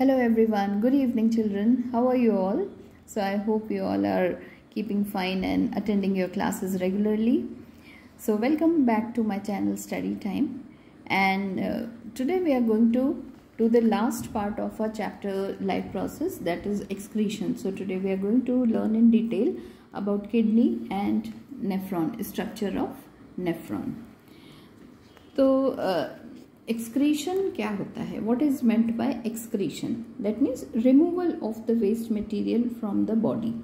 Hello everyone, good evening children. How are you all? So I hope you all are keeping fine and attending your classes regularly. So welcome back to my channel Study Time. And uh, today we are going to do the last part of our chapter life process that is excretion. So today we are going to learn in detail about kidney and nephron, structure of nephron. तो excretion क्या होता है? What is meant by excretion that means removal of the waste material from the body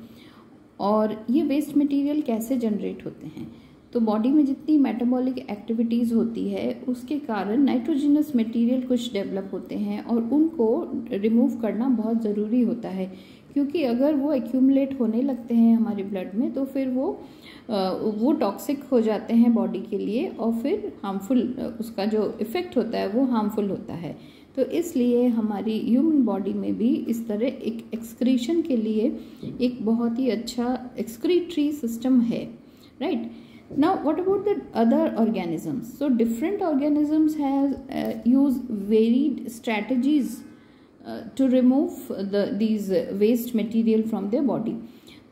और ये waste material कैसे generate होते हैं? तो बॉडी में जितनी मेटाबॉलिक एक्टिविटीज़ होती है, उसके कारण नाइट्रोजनस मटेरियल कुछ डेवलप होते हैं और उनको रिमूव करना बहुत ज़रूरी होता है। क्योंकि अगर वो एक्यूमलेट होने लगते हैं हमारे ब्लड में तो फिर वो वो टॉक्सिक हो जाते हैं बॉडी के लिए और फिर हार्मफुल उसका जो इफ़ेक्ट होता है वो हार्मफुल होता है। तो इसलिए हमारी ह्यूमन बॉडी में भी इस तरह एक एक्सक्रीशन के लिए एक बहुत ही अच्छा एक्सक्रीटरी सिस्टम है right now what about the other organisms? So different organisms has uh, use varied strategies to remove the, these waste material from their body.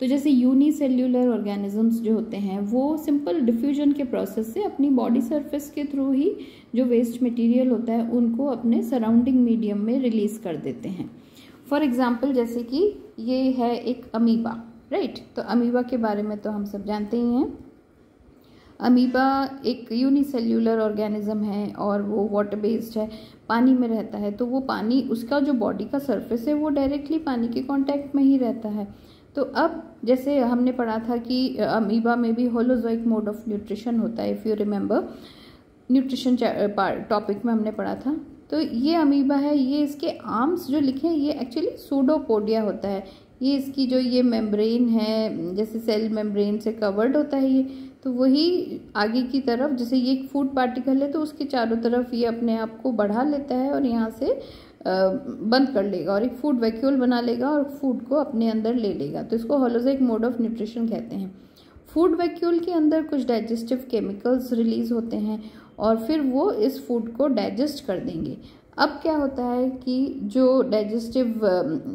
तो जैसे यूनिसेल्यूलर ऑर्गेनिजम्स जो होते हैं, वो सिंपल डिफ्यूजन के प्रोसेस से अपनी बॉडी सरफेस के थ्रू ही जो वेस्ट मटेरियल होता है, उनको अपने सराउंडिंग मीडियम में रिलीज़ कर देते हैं। फॉर एग्ज़ाम्पल जैसे कि ये है एक अमीबा राइट right? तो अमीबा के बारे में तो हम सब जानते ही हैं। अमीबा एक यूनिसेल्यूलर ऑर्गेनिज्म है और वो वाटर बेस्ड है। पानी में रहता है तो वो पानी उसका जो बॉडी का सरफेस है, वो डायरेक्टली पानी के कांटेक्ट में ही रहता है। तो अब जैसे हमने पढ़ा था कि अमीबा में भी होलोजोइक मोड ऑफ़ न्यूट्रिशन होता है if you remember nutrition topic में हमने पढ़ा था। तो ये अमीबा है, ये इसके आर्म्स जो लिखे हैं, ये एक्चुअली सूडोपोडिया होता है। ये इसकी जो ये मेम्ब्रेन है, जैसे सेल मेम्ब्रेन से कवर्ड होता है ये। तो वही आगे की तरफ़, जैसे ये एक फ़ूड पार्टिकल है तो उसके चारों तरफ़ ये अपने आप को बढ़ा लेता है और यहाँ से बंद कर लेगा और एक फ़ूड वैक्यूल बना लेगा और फ़ूड को अपने अंदर ले लेगा। तो इसको होलोजिक मोड ऑफ़ न्यूट्रिशन कहते हैं। फ़ूड वैक्यूल के अंदर कुछ डाइजेस्टिव केमिकल्स रिलीज़ होते हैं और फिर वो इस फ़ूड को डाइजेस्ट कर देंगे। अब क्या होता है कि जो डाइजेस्टिव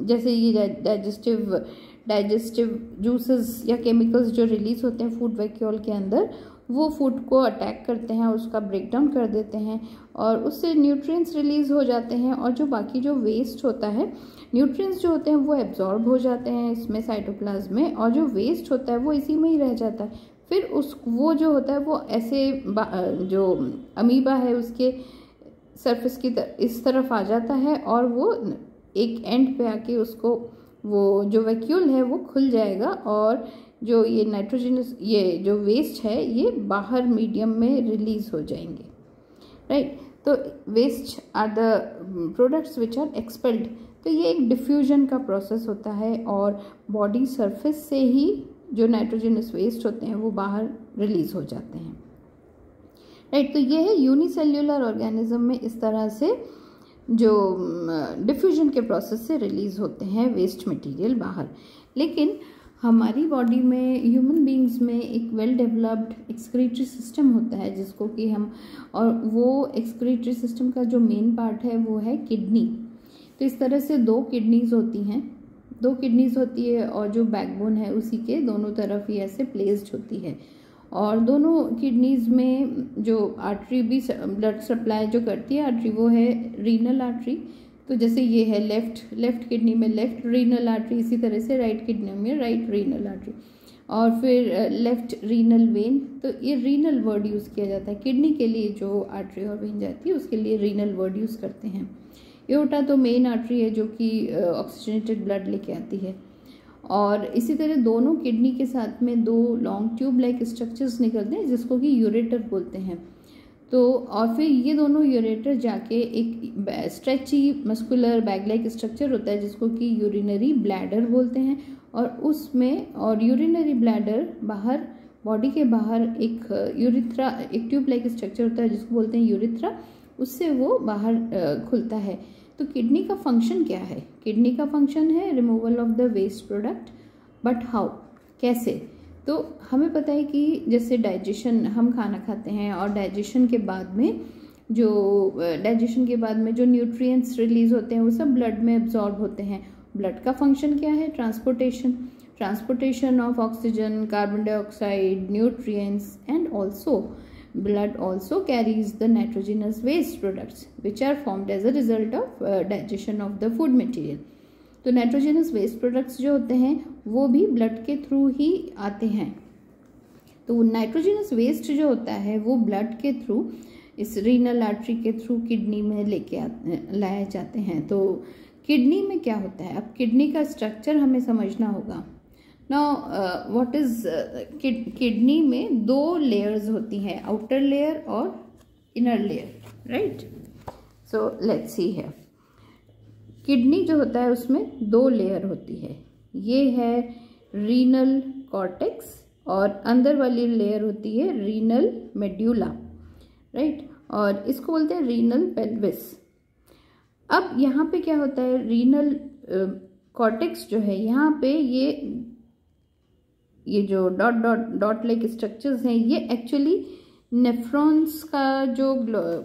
जैसे ये डाइजेस्टिव डाइजेस्टिव जूसेस या केमिकल्स जो रिलीज़ होते हैं फ़ूड वैक्यूल के अंदर वो फ़ूड को अटैक करते हैं उसका ब्रेक डाउन कर देते हैं और उससे न्यूट्रिएंट्स रिलीज़ हो जाते हैं और जो बाकी जो वेस्ट होता है न्यूट्रिएंट्स जो होते हैं वो एब्जॉर्ब हो जाते हैं इसमें साइटोप्लाज्म में और जो वेस्ट होता है वो इसी में ही रह जाता है। फिर उस वो जो होता है वो ऐसे जो अमीबा है उसके सरफेस की तर, इस तरफ़ आ जाता है और वो एक एंड पे आके उसको वो जो वैक्यूल है वो खुल जाएगा और जो ये नाइट्रोजनस ये जो वेस्ट है ये बाहर मीडियम में रिलीज़ हो जाएँगे राइट तो waste are the products which are expelled तो ये एक डिफ्यूजन का प्रोसेस होता है और बॉडी सरफेस से ही जो नाइट्रोजनस वेस्ट होते हैं वो बाहर रिलीज़ हो जाते हैं राइट right, तो ये है यूनिसेल्यूलर ऑर्गेनिज्म में इस तरह से जो डिफ्यूजन के प्रोसेस से रिलीज़ होते हैं वेस्ट मटेरियल बाहर। लेकिन हमारी बॉडी में ह्यूमन बींग्स में एक वेल डेवलप्ड एक्सक्रीटरी सिस्टम होता है, जिसको कि हम, और वो एक्सक्रीटरी सिस्टम का जो मेन पार्ट है, वो है किडनी तो इस तरह से दो किडनीज होती हैं। दो किडनीज होती है और जो बैकबोन है, उसी के दोनों तरफ़ ही ऐसे प्लेस्ड होती है। और दोनों किडनीज में जो आर्टरी भी ब्लड सप्लाई जो करती है आर्टरी वो है रीनल आर्टरी तो जैसे ये है लेफ़्ट लेफ़्ट किडनी में लेफ़्ट रीनल आर्टरी इसी तरह से राइट किडनी में राइट रीनल आर्टरी और फिर लेफ़्ट रीनल वेन तो ये रीनल वर्ड यूज़ किया जाता है। किडनी के लिए जो आर्टरी और वेन जाती है, उसके लिए रीनल वर्ड यूज़ करते हैं। एओटा तो मेन आर्टरी है जो कि ऑक्सीजनेटेड ब्लड लेके आती है। और इसी तरह दोनों किडनी के साथ में दो लॉन्ग ट्यूब लाइक स्ट्रक्चर्स निकलते हैं, जिसको कि यूरेटर बोलते हैं। तो और फिर ये दोनों यूरेटर जाके एक stretchy muscular bag like structure होता है, जिसको कि यूरिनरी ब्लैडर बोलते हैं। और उसमें, और यूरिनरी ब्लैडर बाहर बॉडी के बाहर एक यूरिथ्रा एक ट्यूब लाइक स्ट्रक्चर होता है, जिसको बोलते हैं यूरिथ्रा उससे वो बाहर खुलता है। तो किडनी का फ़ंक्शन क्या है? किडनी का फ़ंक्शन है removal of the waste product but how कैसे? तो हमें पता है कि जैसे डाइजेशन हम खाना खाते हैं और डाइजेशन के बाद में जो डाइजेशन के बाद में जो न्यूट्रिएंट्स रिलीज़ होते हैं, वो सब ब्लड में एब्जॉर्ब होते हैं। ब्लड का फ़ंक्शन क्या है? Transportation transportation of oxygen carbon dioxide nutrients and also blood also carries the nitrogenous waste products which are formed as a result of uh, digestion of the food material. तो nitrogenous waste products जो होते हैं वो भी blood के through ही आते हैं। तो नाइट्रोजनस वेस्ट जो होता है वो ब्लड के थ्रू इस रीनल आर्टरी के थ्रू किडनी में लेके लाए जाते हैं। तो किडनी में क्या होता है? अब किडनी का स्ट्रक्चर हमें समझना होगा। ना व्हाट इज़ किडनी में दो लेयर्स होती हैं आउटर लेयर और inner layer right so let's see है किडनी जो होता है उसमें दो लेयर होती है। ये है रीनल कॉर्टेक्स और अंदर वाली लेयर होती है रीनल मेड्यूला राइट और इसको बोलते हैं रीनल पेल्विस अब यहाँ पे क्या होता है? रीनल कॉर्टेक्स जो है, यहाँ पे ये ये जो dot dot dot like structures हैं, ये एक्चुअली नेफ्रॉन्स का जो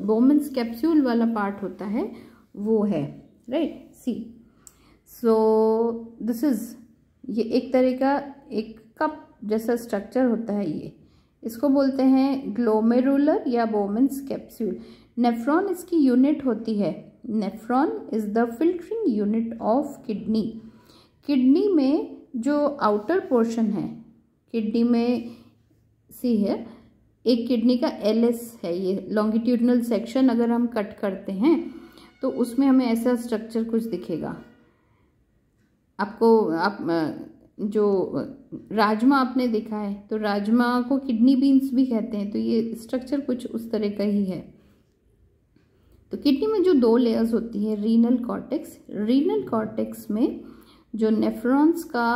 बोमेंस कैप्सूल वाला पार्ट होता है, वो है right see so this is ये एक तरह का एक कप जैसा स्ट्रक्चर होता है ये। इसको बोलते हैं ग्लोमेरुलर या बोमेंस कैप्सूल नेफ्रॉन इसकी यूनिट होती है। Nephron is the filtering unit of kidney kidney में जो आउटर पोर्शन है किडनी में सी है। एक किडनी का एलएस है ये लॉन्गिट्यूडनल सेक्शन अगर हम कट करते हैं तो उसमें हमें ऐसा स्ट्रक्चर कुछ दिखेगा। आपको, आप जो राजमा आपने देखा है तो राजमा को किडनी बीन्स भी कहते हैं तो ये स्ट्रक्चर कुछ उस तरह का ही है। तो किडनी में जो दो लेयर्स होती है रीनल कॉर्टेक्स रीनल कॉर्टेक्स में जो नेफ्रॉन्स का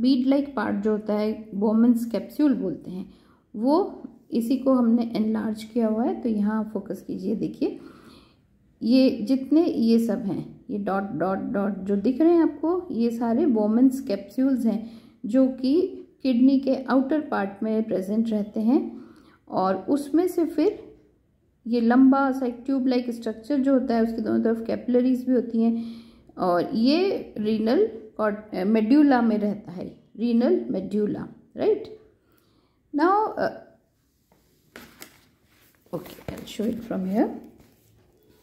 बीड लाइक पार्ट जो होता है बोमेंस कैप्सूल बोलते हैं, वो इसी को हमने एनलार्ज किया हुआ है तो यहाँ फोकस कीजिए, देखिए। ये जितने ये सब हैं, ये डॉट डॉट डॉट जो दिख रहे हैं आपको, ये सारे बोमेंस कैप्सूल्स हैं, जो कि किडनी के आउटर पार्ट में प्रेजेंट रहते हैं, और उसमें से फिर ये लंबा सा एक ट्यूब लाइक स्ट्रक्चर जो होता है, उसके दोनों तरफ़ कैपिलरीज भी होती हैं, और ये रीनल मेड्यूला में रहता है, renal medulla right now okay I show it from here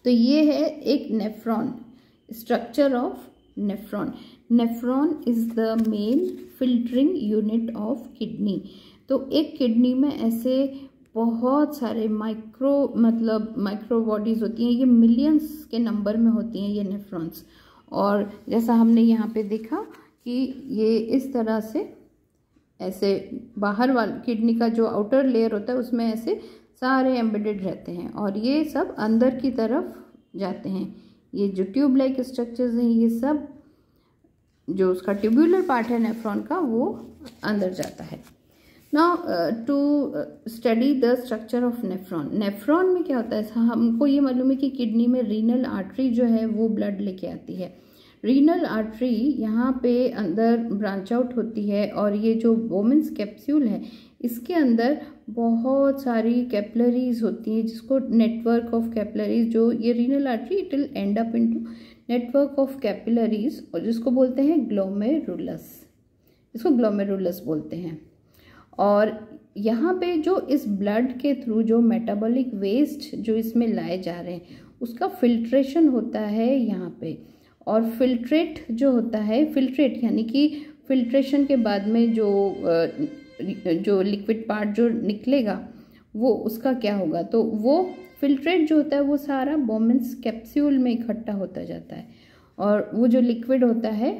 तो ये है एक nephron structure of nephron nephron is the main filtering unit of kidney तो एक किडनी में ऐसे बहुत सारे माइक्रो मतलब माइक्रो बॉडीज़ होती हैं, ये मिलियंस के नंबर में होती हैं ये नेफ्रॉन्स और जैसा हमने यहाँ पे देखा कि ये इस तरह से ऐसे बाहर वाल, किडनी का जो आउटर लेयर होता है, उसमें ऐसे सारे एम्बेडेड रहते हैं और ये सब अंदर की तरफ़ जाते हैं। ये जो ट्यूब लाइक स्ट्रक्चर्स हैं, ये सब जो उसका ट्यूबुलर पार्ट है नेफ्रॉन का, वो अंदर जाता है। Now to study the structure of nephron nephron में क्या होता है? हमको ये मालूम है कि किडनी में रीनल आर्टरी जो है, वो ब्लड लेके आती है। रीनल आर्टरी यहाँ पे अंदर ब्रांच आउट होती है और ये जो वोमेंस कैप्सूल है, इसके अंदर बहुत सारी कैपलरीज होती हैं, जिसको नेटवर्क ऑफ़ कैपलरीज जो ये renal artery it will end up into network of capillaries और जिसको बोलते हैं ग्लोमेरुलस इसको ग्लोमेरुलस बोलते हैं। और यहाँ पे जो इस ब्लड के थ्रू जो मेटाबॉलिक वेस्ट जो इसमें लाए जा रहे हैं उसका फिल्ट्रेशन होता है यहाँ पे। और फिल्ट्रेट जो होता है फिल्ट्रेट यानी कि फिल्ट्रेशन के बाद में जो जो लिक्विड पार्ट जो निकलेगा वो उसका क्या होगा? तो वो फिल्ट्रेट जो होता है वो सारा बोमेंस कैप्स्यूल में इकट्ठा होता जाता है। और वो जो लिक्विड होता है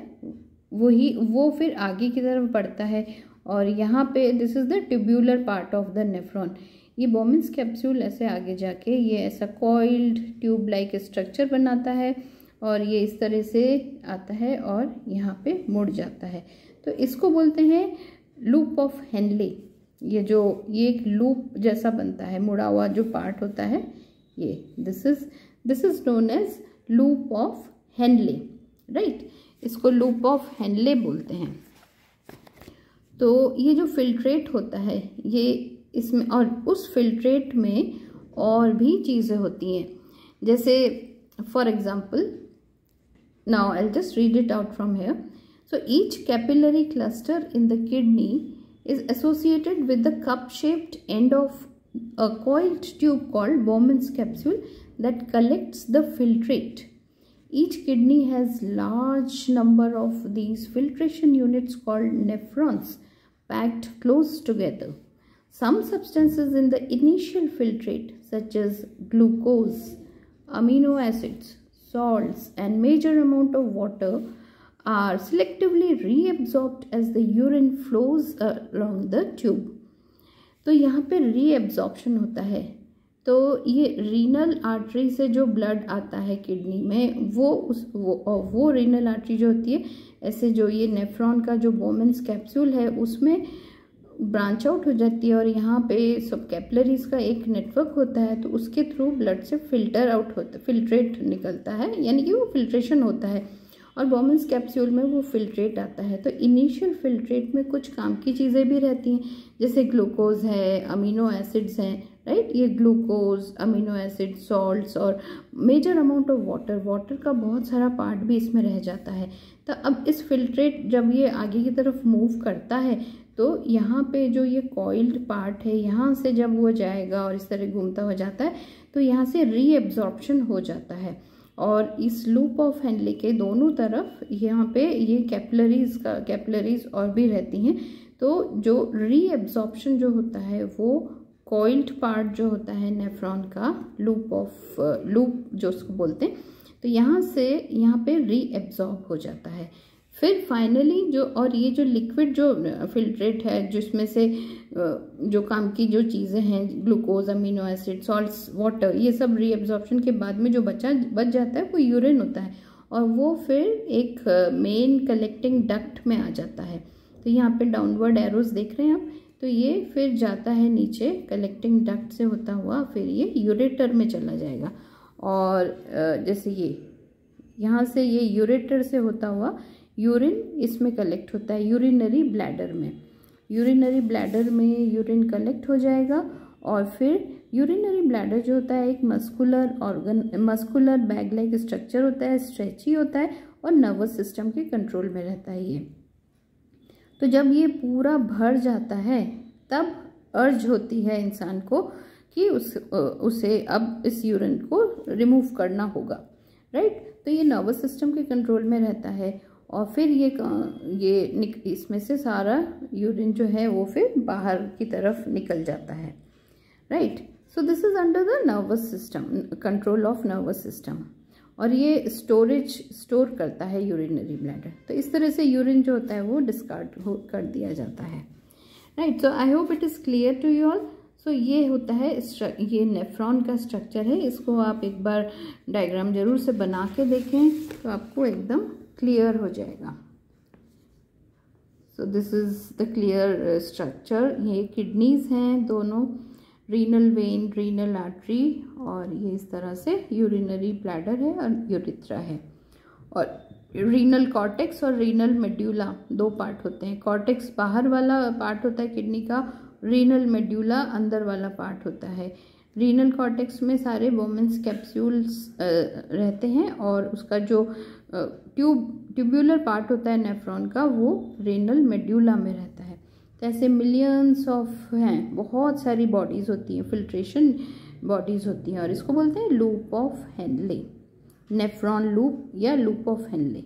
वही वो, वो फिर आगे की तरफ़ बढ़ता है। और यहाँ पे this is the tubular part of the nephron ये बोमिन्स कैप्सूल ऐसे आगे जाके ये ऐसा कॉइल्ड ट्यूब लाइक स्ट्रक्चर बनाता है और ये इस तरह से आता है और यहाँ पे मुड़ जाता है। तो इसको बोलते हैं लूप ऑफ़ हैंडले ये जो, ये एक लूप जैसा बनता है, मुड़ा हुआ जो पार्ट होता है, ये this is this is known as loop of Henle right इसको लूप ऑफ़ हैंडले बोलते हैं। तो ये जो फिल्ट्रेट होता है, ये इसमें और उस फिल्ट्रेट में और भी चीज़ें होती हैं। जैसे for example now I just read it out from here so each capillary cluster in the kidney is associated with the cup shaped end of a coiled tube called Bowman's capsule that collects the filtrate each kidney has large number of these filtration units called nephrons packed close together. Some substances in the initial filtrate such as glucose, amino acids, salts and major amount of water are selectively reabsorbed as the urine flows along the tube. तो यहाँ पे reabsorption होता है तो ये renal artery से जो blood आता है किडनी में, वो उस, वो वो रीनल आर्टरी जो होती है, ऐसे जो ये नेफ्रॉन का जो बोमेंस कैप्सूल है, उसमें ब्रांच आउट हो जाती है और यहाँ पे सब कैपलरीज का एक नेटवर्क होता है तो उसके थ्रू ब्लड से फ़िल्टर आउट होता फिल्ट्रेट निकलता है, यानी कि वो फिल्ट्रेशन होता है। और बॉमन्स कैप्सूल में वो फिल्ट्रेट आता है तो इनिशियल फिल्ट्रेट में कुछ काम की चीज़ें भी रहती हैं, जैसे ग्लूकोज है अमीनो एसिड्स हैं राइट ये ग्लूकोज अमीनो एसिड सॉल्ट्स और major amount of water water का बहुत सारा पार्ट भी इसमें रह जाता है। तो अब इस फिल्ट्रेट जब ये आगे की तरफ़ मूव करता है तो यहाँ पे जो ये कॉइल्ड पार्ट है, यहाँ से जब वो जाएगा और इस तरह घूमता हो जाता है तो यहाँ से रीएब्जॉर्प्शन हो जाता है। और इस लूप ऑफ़ हैंडले के दोनों तरफ़ यहाँ पे ये कैपलरीज का कैपलरीज और भी रहती हैं तो जो रीएब्जॉर्प्शन जो होता है, वो कॉइल्ड पार्ट जो होता है नेफ्रॉन का लूप ऑफ़ लूप जो उसको बोलते हैं तो यहाँ से यहाँ पे रीएब्जॉर्ब हो जाता है। फिर फाइनली जो, और ये जो लिक्विड जो फिल्ट्रेट है, जिसमें से जो काम की जो चीज़ें हैं glucose amino acid salts water ये सब रीअब्जॉर्प्शन के बाद में जो बचा, बच जाता है, वो यूरिन होता है। और वो फिर एक मेन कलेक्टिंग डक्ट में आ जाता है। तो यहाँ पे डाउनवर्ड एरोज देख रहे हैं आप। तो ये फिर जाता है नीचे कलेक्टिंग डक्ट से होता हुआ, फिर ये यूरेटर में चला जाएगा। और जैसे ये, यहाँ से ये यूरेटर से होता हुआ यूरिन इसमें कलेक्ट होता है यूरिनरी ब्लैडर में। यूरिनरी ब्लैडर में यूरिन कलेक्ट हो जाएगा और फिर यूरिनरी ब्लैडर जो होता है, एक muscular organ muscular bag like structure होता है स्ट्रेची होता है और नर्वस सिस्टम के कंट्रोल में रहता है ये। तो जब ये पूरा भर जाता है, तब अर्ज़ होती है इंसान को कि उस, उसे अब इस यूरिन को रिमूव करना होगा राइट तो ये नर्वस सिस्टम के कंट्रोल में रहता है और फिर ये ये इसमें से सारा यूरिन जो है वो फिर बाहर की तरफ़ निकल जाता है right so this is under the nervous system control of nervous system और ये स्टोरेज स्टोर करता है यूरिनरी ब्लैडर तो इस तरह से यूरिन जो होता है वो डिस्कार्ड हो, कर दिया जाता है। Right so I hope it is clear to you all so ये होता है ये नेफ्रॉन का स्ट्रक्चर है। इसको आप एक बार डायग्राम ज़रूर से बना के देखें तो आपको एकदम क्लियर हो जाएगा। So this is the clear structure ये किडनीज हैं दोनों। रीनल वेन रीनल आर्टरी और ये इस तरह से यूरिनरी ब्लैडर है और यूरिथ्रा है। और रीनल कॉर्टेक्स और रीनल मेड्यूला दो पार्ट होते हैं। कॉर्टेक्स बाहर वाला पार्ट होता है किडनी का रीनल मेड्यूला अंदर वाला पार्ट होता है। रीनल कॉर्टेक्स में सारे वोमेंस कैप्सूल्स रहते हैं और उसका जो ट्यूब ट्यूब्यूलर पार्ट होता है नेफ्रॉन का, वो रेनल मेड्यूला में रहता है। तो ऐसे मिलियंस ऑफ़ हैं, बहुत सारी बॉडीज़ होती हैं फिल्ट्रेशन बॉडीज़ होती हैं, और इसको बोलते हैं loop of Henle nephron loop या loop of Henle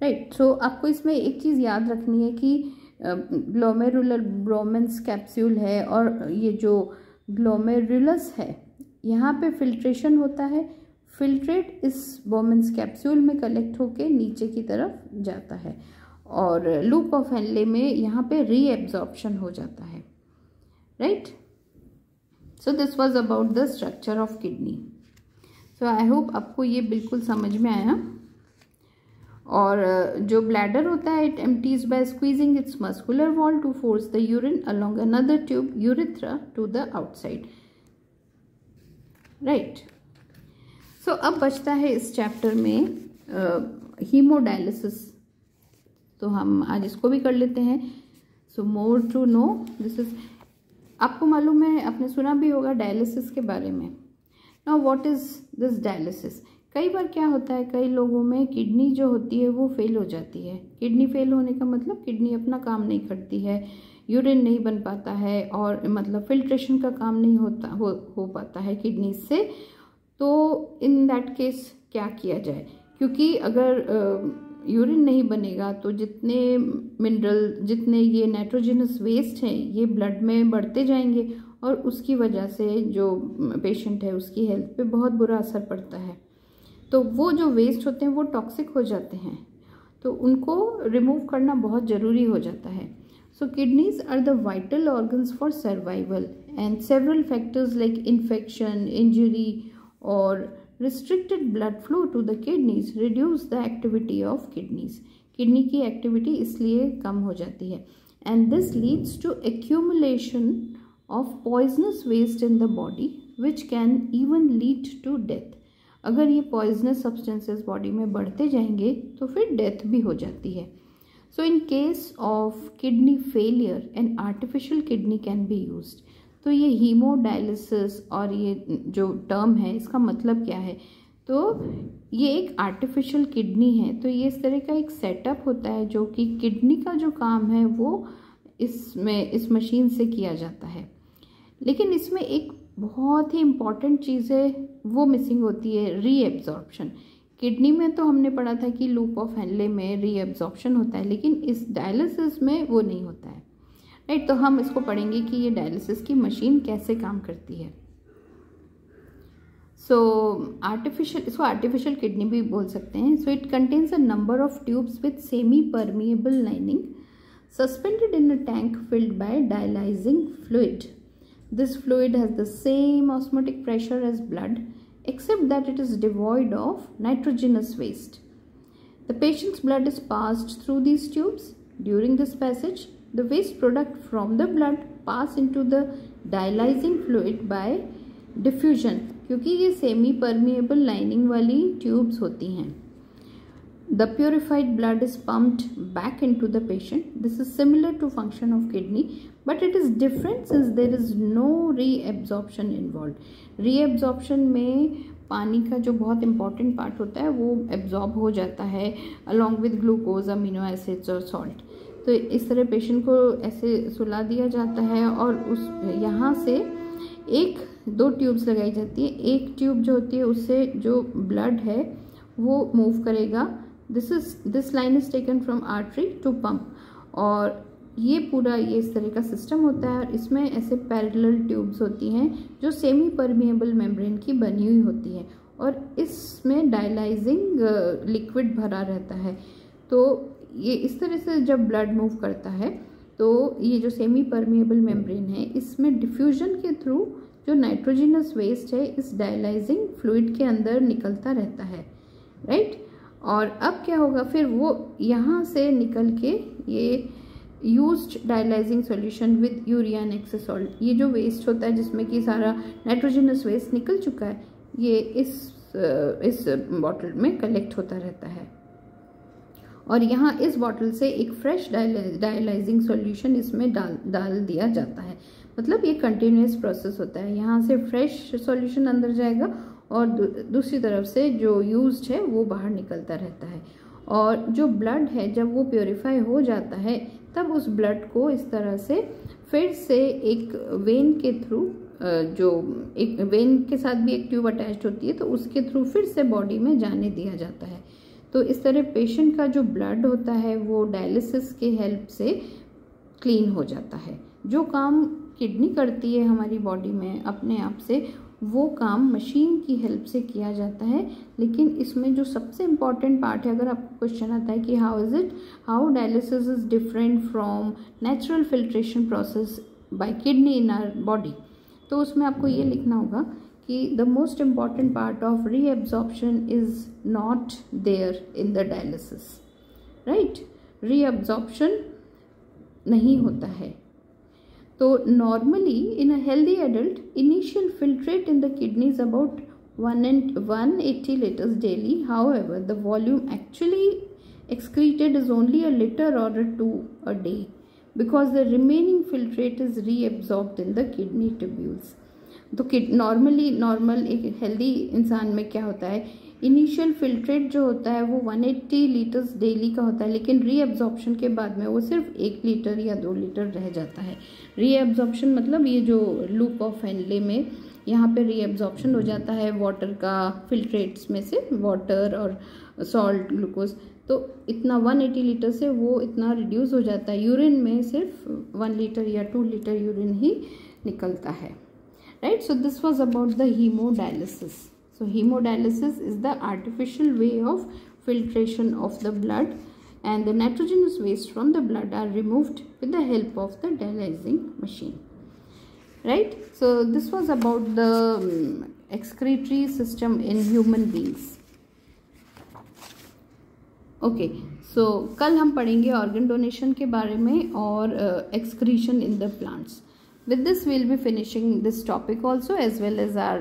right so आपको इसमें एक चीज़ याद रखनी है कि ग्लोमेरुलर ब्रोमेंस कैप्सूल है और ये जो ग्लोमेरुलस है, यहाँ पे फिल्ट्रेशन होता है फिल्ट्रेट इस बोमेंस कैप्सूल में कलेक्ट होके नीचे की तरफ़ जाता है। और लूप ऑफ़ हेनले में यहाँ पे रीएब्जॉर्प्शन हो जाता है right so this was about the structure of kidney so I hope आपको ये बिल्कुल समझ में आया। और जो ब्लैडर होता है it empties by squeezing its muscular wall to force the urine along another tube urethra to the outside right so अब बचता है इस चैप्टर में हीमोडायलिसिस तो हम आज इसको भी कर लेते हैं। So more to know this is आपको मालूम है, आपने सुना भी होगा डायलिसिस के बारे में। Now what is this dialysis कई बार क्या होता है, कई लोगों में किडनी जो होती है वो फेल हो जाती है। किडनी फेल होने का मतलब किडनी अपना काम नहीं करती है यूरिन नहीं बन पाता है और मतलब फिल्ट्रेशन का काम नहीं होता, हो हो पाता है किडनी से। तो इन दैट केस क्या किया जाए? क्योंकि अगर यूरिन नहीं बनेगा तो जितने मिनरल, जितने ये नाइट्रोजनस वेस्ट हैं, ये ब्लड में बढ़ते जाएँगे और उसकी वजह से जो पेशेंट है, उसकी हेल्थ पे बहुत बुरा असर पड़ता है। तो वो जो वेस्ट होते हैं, वो टॉक्सिक हो जाते हैं। तो उनको रिमूव करना बहुत ज़रूरी हो जाता है। So kidneys are the vital organs for survival and several factors like infection injury और restricted blood flow to the kidneys reduce the activity of kidneys kidney की एक्टिविटी इसलिए कम हो जाती है। And this leads to accumulation of poisonous waste in the body which can even lead to death अगर ये poisonous substances body में बढ़ते जाएँगे तो फिर डेथ भी हो जाती है। So in case of kidney failure an artificial kidney can be used तो ये हीमोडायलिसिस और ये जो टर्म है, इसका मतलब क्या है? तो ये एक आर्टिफिशियल किडनी है तो ये इस तरह का एक सेटअप होता है जो कि किडनी का जो काम है वो इसमें, इस मशीन से किया जाता है। लेकिन इसमें एक बहुत ही इंपॉर्टेंट चीज़ है, वो मिसिंग होती है रीएब्जॉर्प्शन किडनी में तो हमने पढ़ा था कि लूप ऑफ़ हैंडले में रीएब्जॉर्प्शन होता है, लेकिन इस डायलिसिस में वो नहीं होता है। राइट तो हम इसको पढ़ेंगे कि ये डायलिसिस की मशीन कैसे काम करती है। सो आर्टिफिशियल इसको आर्टिफिशियल किडनी भी बोल सकते हैं। So it contains a number of tubes with semi permeable lining suspended in a tank filled by dialysing fluid this fluid has the same osmotic pressure as blood except that it is devoid of nitrogenous waste the patient's blood is passed through these tubes during this passage the waste product from the blood pass into the dialyzing fluid by diffusion क्योंकि ये semi permeable lining वाली tubes होती हैं the purified blood is pumped back into the patient this is similar to function of kidney but it is different since there is no reabsorption involved reabsorption में पानी का जो बहुत important part होता है वो एब्जॉर्ब हो जाता है along with glucose amino acids और सॉल्ट तो इस तरह पेशेंट को ऐसे सुला दिया जाता है और उस, यहाँ से एक, दो ट्यूब्स लगाई जाती है। एक ट्यूब जो होती है, उससे जो ब्लड है, वो मूव करेगा। This is this line is taken from artery to pump और ये पूरा, ये इस तरह का सिस्टम होता है और इसमें ऐसे पैरेलल ट्यूब्स होती हैं, जो सेमी परमिएबल मेम्ब्रेन की बनी हुई होती है। और इसमें डायलाइजिंग लिक्विड भरा रहता है। तो ये इस तरह से जब ब्लड मूव करता है तो ये जो सेमी परमिएबल मेम्ब्रेन है, इसमें डिफ्यूजन के थ्रू जो नाइट्रोजिनस वेस्ट है, इस डायलाइजिंग फ्लूड के अंदर निकलता रहता है राइट और अब क्या होगा, फिर वो यहाँ से निकल के ये used dialysing solution with urea excess salt ये जो वेस्ट होता है, जिसमें कि सारा नाइट्रोजिनस वेस्ट निकल चुका है, ये इस इस बॉटल में कलेक्ट होता रहता है। और यहाँ इस बॉटल से एक फ्रेश डायलाइजिंग सॉल्यूशन इसमें डाल डाल दिया जाता है। मतलब ये कंटिन्यूस प्रोसेस होता है। यहाँ से फ्रेश सॉल्यूशन अंदर जाएगा और दूसरी तरफ़ से जो यूज्ड है वो बाहर निकलता रहता है। और जो ब्लड है, जब वो प्योरीफाई हो जाता है, तब उस ब्लड को इस तरह से फिर से एक वेन के थ्रू जो एक वेन के साथ भी एक ट्यूब अटैच होती है तो उसके थ्रू फिर से बॉडी में जाने दिया जाता है। तो इस तरह पेशेंट का जो ब्लड होता है, वो डायलिसिस के हेल्प से क्लीन हो जाता है। जो काम किडनी करती है हमारी बॉडी में, अपने आप से, वो काम मशीन की हेल्प से किया जाता है। लेकिन इसमें जो सबसे इंपॉर्टेंट पार्ट है, अगर आपको क्वेश्चन आता है कि how is it how dialysis is different from natural filtration process by kidney in our body तो उसमें आपको ये लिखना होगा कि the most important part of reabsorption is not there in the dialysis right reabsorption नहीं होता है तो normally in a healthy adult initial filtrate in the kidneys about one and one eighty litres daily however the volume actually excreted is only a liter or a two a day because the remaining filtrate is reabsorbed in the kidney tubules तो kid normally normal एक healthy इंसान में क्या होता है? Initial filtrate जो होता है, वो 180 लीटर्स डेली का होता है, लेकिन रीअब्जॉर्प्शन के बाद में वो सिर्फ़ एक लीटर या दो लीटर रह जाता है। रीअब्जॉर्प्शन मतलब ये जो लूप ऑफ़ हेनले में यहाँ पे रीअब्जॉर्प्शन हो जाता है वाटर का फिल्ट्रेट्स में से वाटर और सॉल्ट ग्लूकोज तो इतना 180 लीटर से वो इतना रिड्यूस हो जाता है। यूरिन में सिर्फ़ वन लीटर या टू लीटर यूरिन ही निकलता है। right so this was about the haemodialysis so haemodialysis is the artificial way of filtration of the blood and the nitrogenous waste from the blood are removed with the help of the dialyzing machine right so this was about the um, excretory system in human beings okay so कल हम पढ़ेंगे organ donation के बारे में और excretion in the plants With this will be finishing this topic also as well as our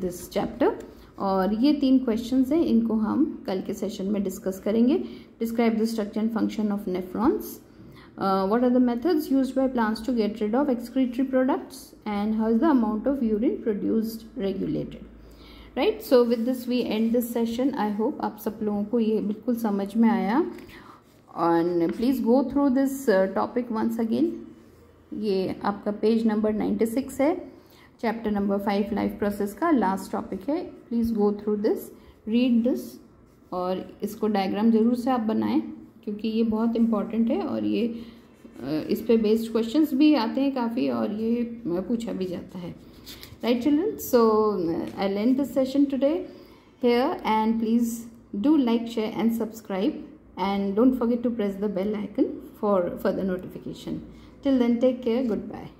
this chapter और ये तीन क्वेश्चंस हैं, इनको हम कल के सेशन में डिस्कस करेंगे. Describe the structure and function of nephrons what are the methods used by plants to get rid of excretory products? And how is the amount of urine produced regulated? Right so with this we end this session I hope आप सब लोगों को ये बिल्कुल समझ में आया. And please go through this topic once again ये आपका पेज नंबर 96 है chapter number five life process का लास्ट टॉपिक है। Please go through this read this और इसको डायग्राम ज़रूर से आप बनाएँ, क्योंकि ये बहुत इंपॉर्टेंट है और ये इस पर बेस्ड क्वेश्चंस भी आते हैं काफ़ी और ये पूछा भी जाता है। Right children so I lane this session today here and please do like share and subscribe and don't forget to press the bell icon for further notification till then take care. Goodbye